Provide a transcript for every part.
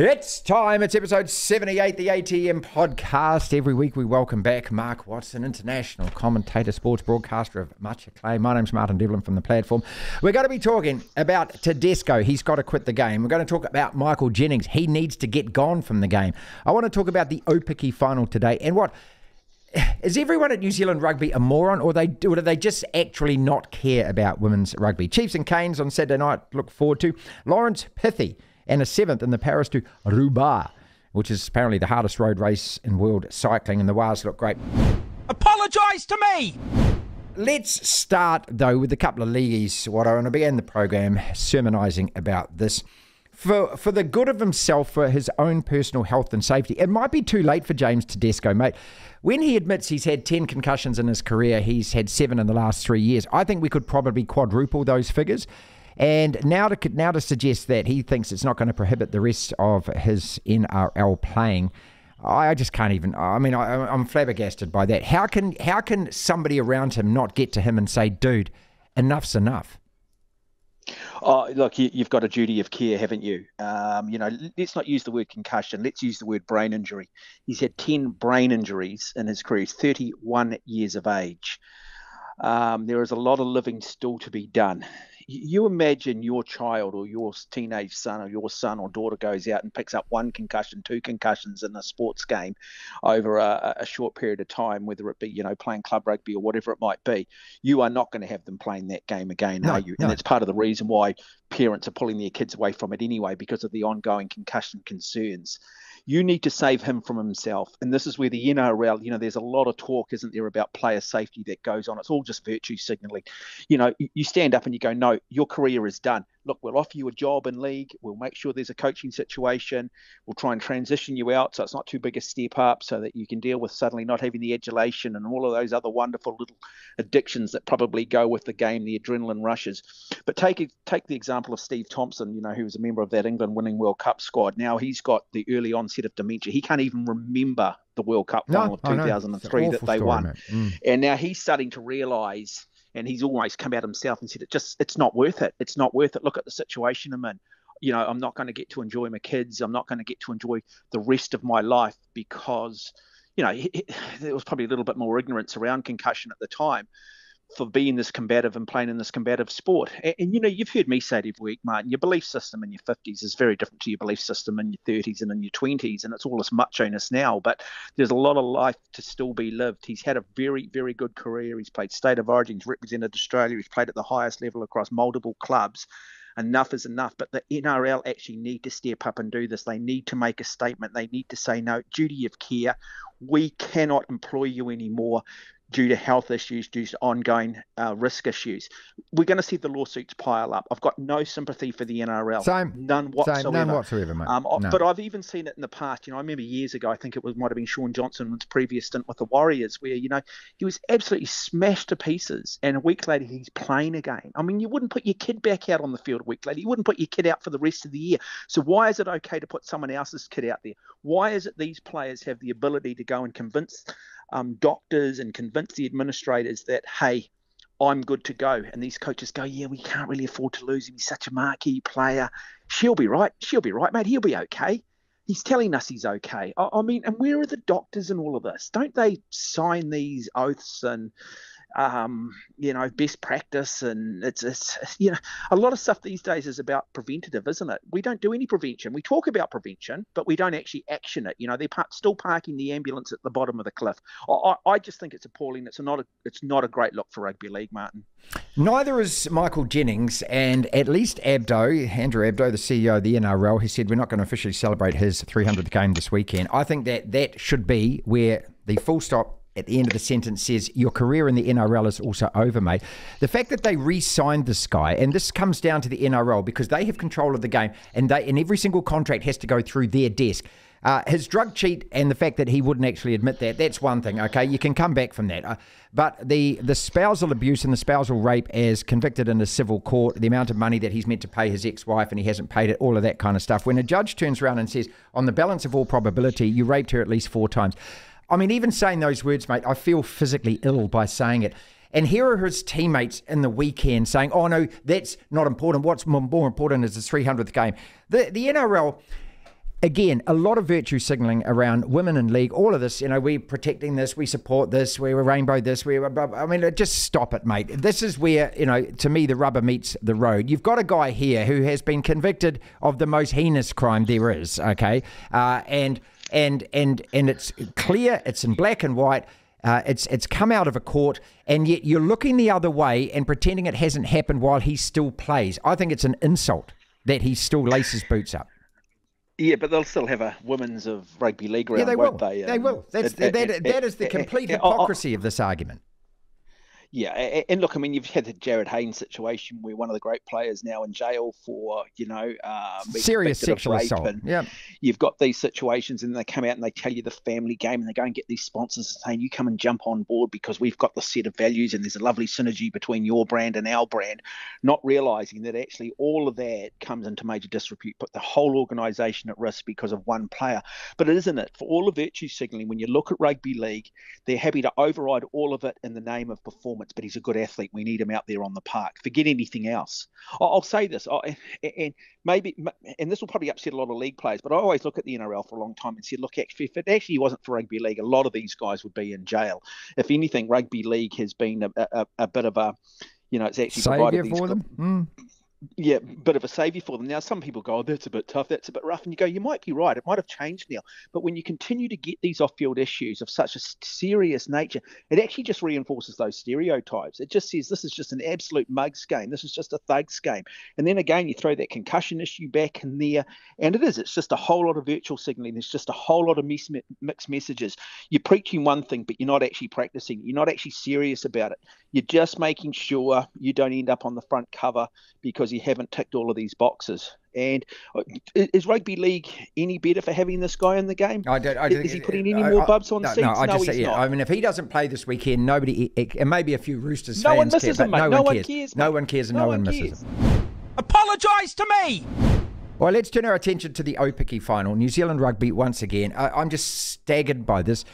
It's time. It's episode 78, the ATM podcast. Every week we welcome back Mark Watson, international commentator, sports broadcaster of much acclaim. My name's Martin Devlin from the platform. We're going to be talking about Tedesco. He's got to quit the game. We're going to talk about Michael Jennings. He needs to get gone from the game. I want to talk about the Aupiki final today and what. Is everyone at New Zealand Rugby a moron, or they or do they just actually not care about women's rugby? Chiefs and Canes on Saturday night. Look forward to Laurence Pithie and a seventh in the Paris to Roubaix, which is apparently the hardest road race in world cycling, and the Wars look great. Apologise to me! Let's start, though, with a couple of leagues. What I want to begin the program sermonising about this. For, for the good of himself, for his own personal health and safety. It might be too late for James Tedesco, mate. When he admits he's had 10 concussions in his career, he's had seven in the last three years. I think we could probably quadruple those figures. And now to now to suggest that he thinks it's not going to prohibit the rest of his NRL playing, I just can't even. I mean, I, am flabbergasted by that. How can how can somebody around him not get to him and say, "Dude, enough's enough"? Oh, look, you, have got a duty of care, haven't you? Um, you know, let's not use the word concussion. Let's use the word brain injury. He's had ten brain injuries in his career. He's 31 years of age. Um, there is a lot of living still to be done you imagine your child or your teenage son or your son or daughter goes out and picks up one concussion, two concussions in a sports game over a, a short period of time, whether it be you know playing club rugby or whatever it might be. You are not going to have them playing that game again, no, are you? No. And that's part of the reason why parents are pulling their kids away from it anyway because of the ongoing concussion concerns you need to save him from himself. And this is where the NRL, you know, there's a lot of talk, isn't there, about player safety that goes on. It's all just virtue signaling. You know, you stand up and you go, no, your career is done look, we'll offer you a job in league. We'll make sure there's a coaching situation. We'll try and transition you out so it's not too big a step up so that you can deal with suddenly not having the adulation and all of those other wonderful little addictions that probably go with the game, the adrenaline rushes. But take take the example of Steve Thompson, you know, who was a member of that England winning World Cup squad. Now he's got the early onset of dementia. He can't even remember the World Cup final no, of 2003 that they story, won. Mm. And now he's starting to realize and he's always come out himself and said it just it's not worth it. It's not worth it. Look at the situation I'm in. You know, I'm not going to get to enjoy my kids. I'm not going to get to enjoy the rest of my life because, you know, there was probably a little bit more ignorance around concussion at the time for being this combative and playing in this combative sport. And, and, you know, you've heard me say it every week, Martin, your belief system in your 50s is very different to your belief system in your 30s and in your 20s. And it's all this macho-ness now, but there's a lot of life to still be lived. He's had a very, very good career. He's played state of origin, he's represented Australia, he's played at the highest level across multiple clubs. Enough is enough, but the NRL actually need to step up and do this. They need to make a statement. They need to say, no, duty of care. We cannot employ you anymore due to health issues, due to ongoing uh, risk issues. We're going to see the lawsuits pile up. I've got no sympathy for the NRL. Same. None whatsoever. Same, none whatsoever, mate. Um, no. But I've even seen it in the past. You know, I remember years ago, I think it was might have been Shaun Johnson's previous stint with the Warriors, where, you know, he was absolutely smashed to pieces. And a week later, he's playing again. I mean, you wouldn't put your kid back out on the field a week later. You wouldn't put your kid out for the rest of the year. So why is it okay to put someone else's kid out there? Why is it these players have the ability to go and convince um, doctors and convince the administrators that, hey, I'm good to go. And these coaches go, yeah, we can't really afford to lose him. He's such a marquee player. She'll be right. She'll be right, mate. He'll be okay. He's telling us he's okay. I, I mean, and where are the doctors in all of this? Don't they sign these oaths and um, you know, best practice, and it's, it's you know a lot of stuff these days is about preventative, isn't it? We don't do any prevention. We talk about prevention, but we don't actually action it. You know, they're par- still parking the ambulance at the bottom of the cliff. I, I just think it's appalling. It's not a it's not a great look for rugby league, Martin. Neither is Michael Jennings, and at least Abdo, Andrew Abdo, the CEO of the NRL, he said we're not going to officially celebrate his 300th game this weekend. I think that that should be where the full stop at the end of the sentence says, Your career in the NRL is also over, mate. The fact that they re signed this guy, and this comes down to the NRL because they have control of the game and they and every single contract has to go through their desk. Uh, his drug cheat and the fact that he wouldn't actually admit that, that's one thing, okay? You can come back from that. Uh, but the, the spousal abuse and the spousal rape as convicted in a civil court, the amount of money that he's meant to pay his ex wife and he hasn't paid it, all of that kind of stuff. When a judge turns around and says, on the balance of all probability, you raped her at least four times. I mean, even saying those words, mate, I feel physically ill by saying it. And here are his teammates in the weekend saying, oh, no, that's not important. What's more important is his 300th game. The, the NRL, again, a lot of virtue signalling around women in league, all of this, you know, we're protecting this, we support this, we're rainbow this, we're, I mean, just stop it, mate. This is where, you know, to me, the rubber meets the road. You've got a guy here who has been convicted of the most heinous crime there is, okay? Uh, and, and, and, and it's clear, it's in black and white. Uh, it's it's come out of a court, and yet you're looking the other way and pretending it hasn't happened while he still plays. I think it's an insult that he still laces boots up. Yeah, but they'll still have a women's of rugby league round, yeah, they won't will. they? They um, will. That's, that, that, that is the complete hypocrisy of this argument. Yeah, and look, I mean, you've had the Jarryd Haynes situation where one of the great players now in jail for, you know, um, serious sexual assault. Yeah, you've got these situations, and they come out and they tell you the family game, and they go and get these sponsors saying, "You come and jump on board because we've got the set of values, and there's a lovely synergy between your brand and our brand," not realizing that actually all of that comes into major disrepute, put the whole organisation at risk because of one player. But it isn't it for all the virtue signalling. When you look at rugby league, they're happy to override all of it in the name of performance performance, but he's a good athlete. We need him out there on the park. Forget anything else. I'll say this, and maybe, and this will probably upset a lot of league players, but I always look at the NRL for a long time and said, look, actually, if it actually wasn't for rugby league, a lot of these guys would be in jail. If anything, rugby league has been a, a, a bit of a, you know, it's actually Savior provided for them. Mm yeah, bit of a saviour for them. Now, some people go, oh, that's a bit tough, that's a bit rough. And you go, you might be right. It might have changed now. But when you continue to get these off field issues of such a serious nature, it actually just reinforces those stereotypes. It just says this is just an absolute mugs game. This is just a thugs game. And then again, you throw that concussion issue back in there. And it is, it's just a whole lot of virtual signaling. There's just a whole lot of mixed messages. You're preaching one thing, but you're not actually practicing. You're not actually serious about it. You're just making sure you don't end up on the front cover because because you haven't ticked all of these boxes. And uh, is rugby league any better for having this guy in the game? I don't. I, is he putting any I, more bubs on no, seats? No, I just no, say, yeah. Not. I mean, if he doesn't play this weekend, nobody, and maybe a few Roosters no fans one misses care, him, mate. no, no one cares. cares. No one cares, and no, no one, one misses him. Apologise to me. Well, let's turn our attention to the Aupiki final. New Zealand rugby once again. I, I'm just staggered by this.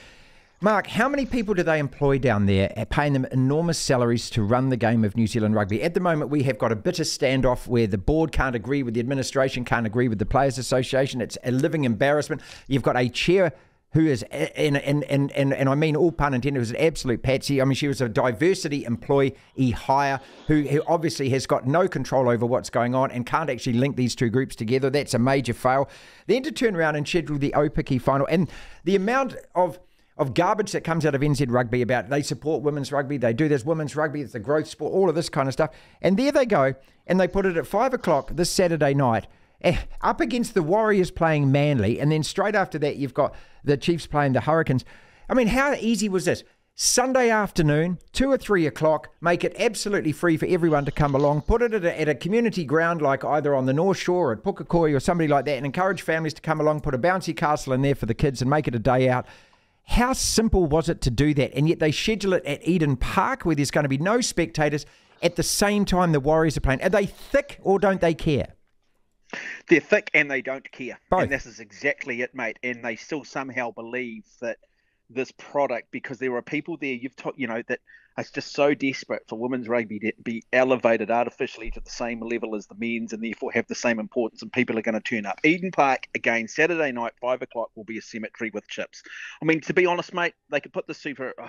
Mark, how many people do they employ down there, uh, paying them enormous salaries to run the game of New Zealand rugby? At the moment, we have got a bitter standoff where the board can't agree with the administration, can't agree with the Players Association. It's a living embarrassment. You've got a chair who is, and, and, and, and, and I mean all pun intended, was an absolute patsy. I mean, she was a diversity employee hire who, who obviously has got no control over what's going on and can't actually link these two groups together. That's a major fail. Then to turn around and schedule the Aupiki final and the amount of of garbage that comes out of NZ rugby about they support women's rugby, they do this women's rugby, it's a growth sport, all of this kind of stuff. And there they go, and they put it at five o'clock this Saturday night. Eh, up against the Warriors playing Manly, and then straight after that, you've got the Chiefs playing the Hurricanes. I mean, how easy was this? Sunday afternoon, two or three o'clock, make it absolutely free for everyone to come along. Put it at a, at a, community ground like either on the North Shore or at Pukekohe or somebody like that, and encourage families to come along. Put a bouncy castle in there for the kids and make it a day out. How simple was it to do that? And yet they schedule it at Eden Park where there's going to be no spectators at the same time the Warriors are playing. Are they thick or don't they care? They're thick and they don't care. Both. And this is exactly it, mate. And they still somehow believe that this product, because there are people there, you've taught, you know, that it's just so desperate for women's rugby to be elevated artificially to the same level as the men's and therefore have the same importance and people are going to turn up. Eden Park, again, Saturday night, 5 o'clock, will be a cemetery with chips. I mean, to be honest, mate, they could put the Super uh,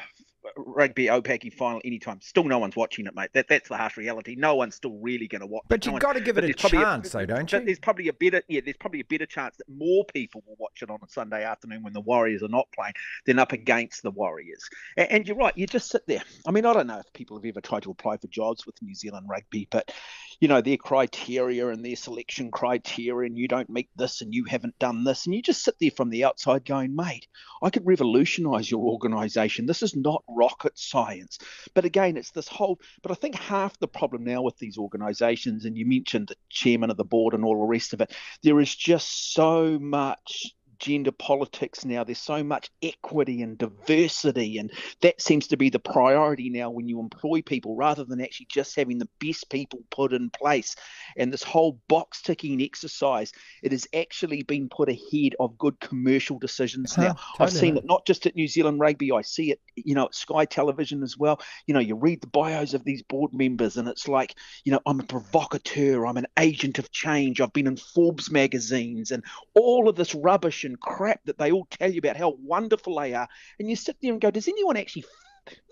Rugby Aupiki final anytime. Still no one's watching it, mate. That, that's the harsh reality. No one's still really going to watch But you've got to give it a chance, a, though, don't you? There's probably a better, yeah, there's probably a better chance that more people will watch it on a Sunday afternoon when the Warriors are not playing than up against the Warriors. And, and you're right, you just sit there. I mean, I don't know if people have ever tried to apply for jobs with New Zealand rugby, but you know their criteria and their selection criteria, and you don't meet this, and you haven't done this, and you just sit there from the outside going, mate, I could revolutionise your organisation. This is not rocket science. But again, it's this whole. But I think half the problem now with these organisations, and you mentioned the chairman of the board and all the rest of it, there is just so much gender politics now. There's so much equity and diversity, and that seems to be the priority now when you employ people rather than actually just having the best people put in place. And this whole box ticking exercise, it has actually been put ahead of good commercial decisions now. Totally I've seen it not just at New Zealand Rugby, I see it, you know, at Sky Television as well. You know, you read the bios of these board members, and it's like, you know, I'm a provocateur, I'm an agent of change, I've been in Forbes magazines, and all of this rubbish and crap that they all tell you about how wonderful they are. And you sit there and go, does anyone actually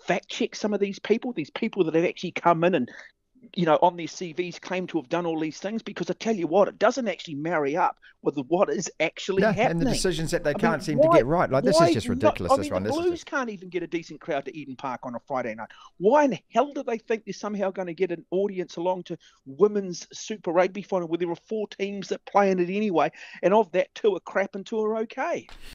fact check some of these people, these people that have actually come in and you know, on their CVs claim to have done all these things because I tell you what, it doesn't actually marry up with what is actually yeah, happening. And the decisions that they I can't mean, seem why, to get right. Like, this is just ridiculous, not, this I mean, one. The Blues can't even get a decent crowd to Eden Park on a Friday night. Why in the hell do they think they're somehow going to get an audience along to women's Super Rugby final where there are four teams that play in it anyway, and of that, two are crap and two are okay?